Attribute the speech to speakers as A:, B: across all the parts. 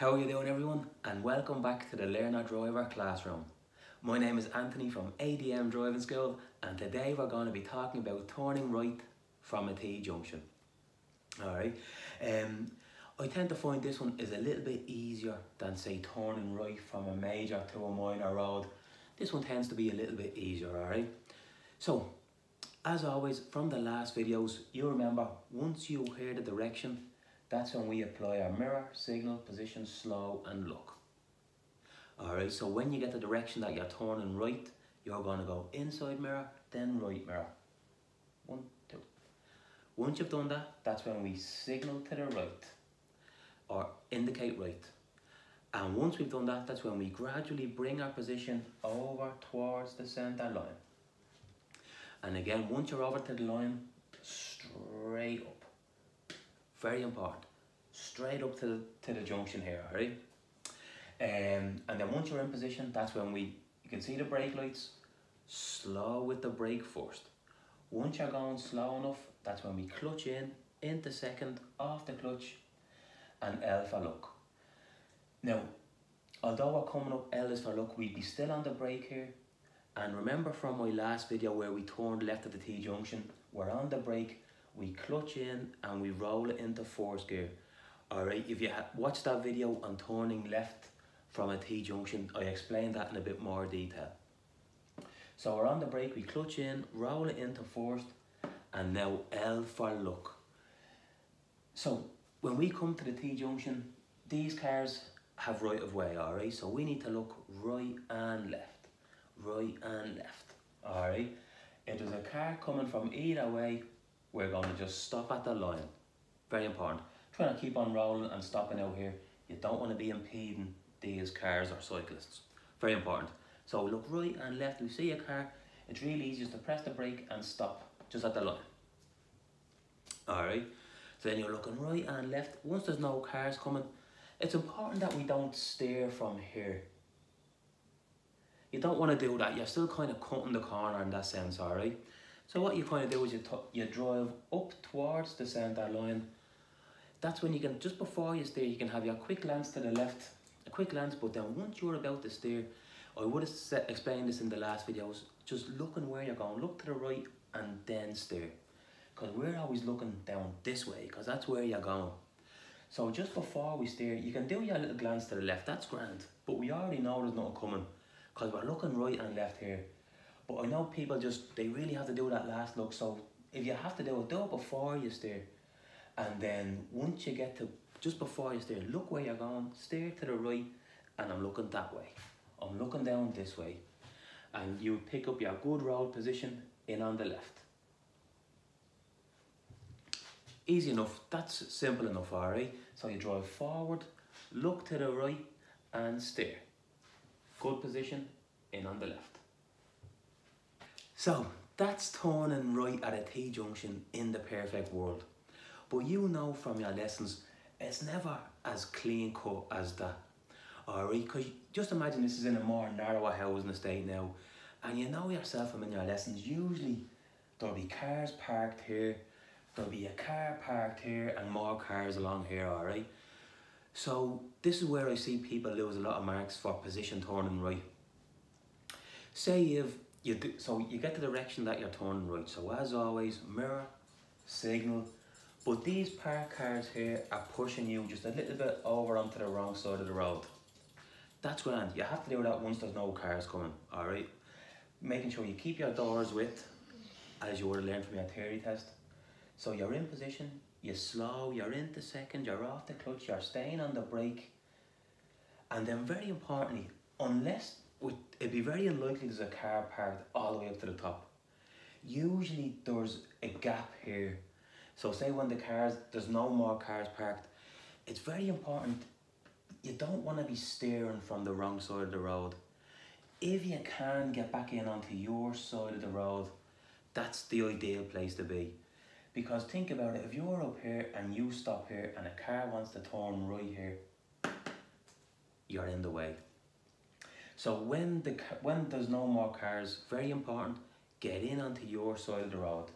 A: How are you doing everyone and welcome back to the Learn Learner Driver classroom. My name is Anthony from ADM Driving School and today we're going to be talking about turning right from a T-junction. Alright, um, I tend to find this one is a little bit easier than say turning right from a major to a minor road. This one tends to be a little bit easier, alright? So, as always, from the last videos, you remember once you hear the direction, that's when we apply our mirror, signal, position, slow and look. Alright, so when you get the direction that you're turning right, you're going to go inside mirror, then right mirror. One, two. Once you've done that, that's when we signal to the right or indicate right. And once we've done that, that's when we gradually bring our position over towards the center line. And again, once you're over to the line, straight up very important. Straight up to the, to the junction here, alright? Um, and then once you're in position, that's when we, you can see the brake lights, slow with the brake first. Once you're going slow enough, that's when we clutch in, into second, off the clutch, and L for look. Now, although we're coming up L is for look, we'd be still on the brake here. And remember from my last video where we turned left at the T-junction, we're on the brake, we clutch in and we roll it into fourth gear. Alright, if you watch that video on turning left from a T-junction, I explained that in a bit more detail. So we're on the brake, we clutch in, roll it into fourth, and now L for look. So when we come to the T-junction, these cars have right of way, alright? So we need to look right and left, right and left, alright? If there's a car coming from either way, we're going to just stop at the line. Very important. Trying to keep on rolling and stopping out here. You don't want to be impeding these cars or cyclists. Very important. So look right and left. We see a car. It's really easy just to press the brake and stop just at the line. Alright. So then you're looking right and left. Once there's no cars coming, it's important that we don't steer from here. You don't want to do that. You're still kind of cutting the corner in that sense, alright? So what you kind of do is you, you drive up towards the centre line. That's when you can, just before you steer, you can have your quick glance to the left, a quick glance, but then once you're about to steer, I would have explained this in the last videos, just looking where you're going, look to the right and then steer. Because we're always looking down this way, because that's where you're going. So just before we steer, you can do your little glance to the left, that's grand. But we already know there's nothing coming, because we're looking right and left here. But I know people just, they really have to do that last look. So if you have to do it, do it before you steer. And then once you get to, just before you steer, look where you're going, steer to the right, and I'm looking that way. I'm looking down this way. And you pick up your good road position in on the left. Easy enough, that's simple enough, alright? So you drive forward, look to the right, and steer. Good position, in on the left. So that's turning right at a T-junction in the perfect world. But you know from your lessons, it's never as clean cut as that. Alright, because just imagine this is in a more narrower housing estate now. And you know yourself from in your lessons, usually there'll be cars parked here, there'll be a car parked here and more cars along here, alright? So this is where I see people lose a lot of marks for position turning right. Say you've you do, so you get the direction that you're turning right. So as always, mirror, signal, but these parked cars here are pushing you just a little bit over onto the wrong side of the road. That's grand. You have to do that once there's no cars coming, alright? Making sure you keep your doors width, as you would have learned from your theory test. So you're in position, you slow, you're into second, you're off the clutch, you're staying on the brake. And then very importantly, unless it'd be very unlikely there's a car parked all the way up to the top. Usually there's a gap here. So say when the cars, there's no more cars parked, it's very important, you don't want to be steering from the wrong side of the road. If you can get back in onto your side of the road, that's the ideal place to be. Because think about it, if you're up here and you stop here and a car wants to turn right here, you're in the way. So when the when there's no more cars, very important, get in onto your side of the road.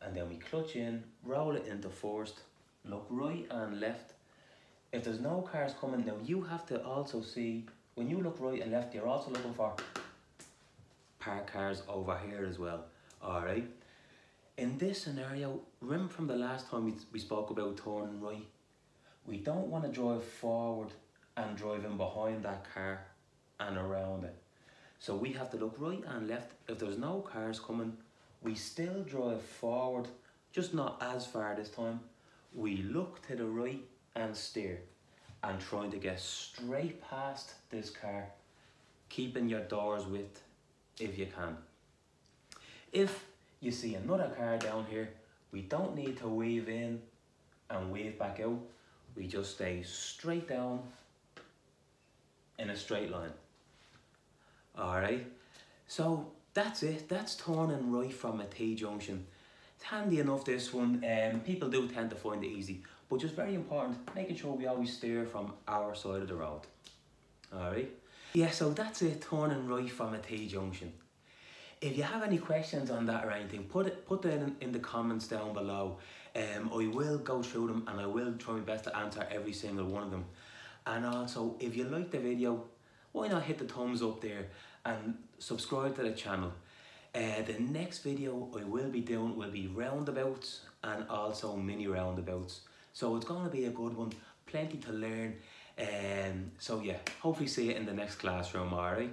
A: And then we clutch in, roll it into first, look right and left. if there's no cars coming now you have to also see when you look right and left you're also looking for park cars over here as well all right in this scenario remember from the last time we, we spoke about turning right we don't want to drive forward and drive in behind that car and around it. So we have to look right and left. If there's no cars coming we still drive forward just not as far this time. We look to the right and steer and trying to get straight past this car keeping your doors with if you can. If you see another car down here we don't need to weave in and weave back out. We just stay straight down in a straight line alright? So that's it. That's turning right from a T-junction it's handy enough this one. Um, people do tend to find it easy but just very important making sure we always steer from our side of the road. Alright? Yeah so that's it. Turning right from a T-junction if you have any questions on that or anything put it put them in, in the comments down below. Um, I will go through them and I will try my best to answer every single one of them. And also if you like the video why not hit the thumbs up there and subscribe to the channel uh, the next video I will be doing will be roundabouts and also mini roundabouts so it's going to be a good one, plenty to learn. Um, so yeah, hopefully see you in the next classroom, alright?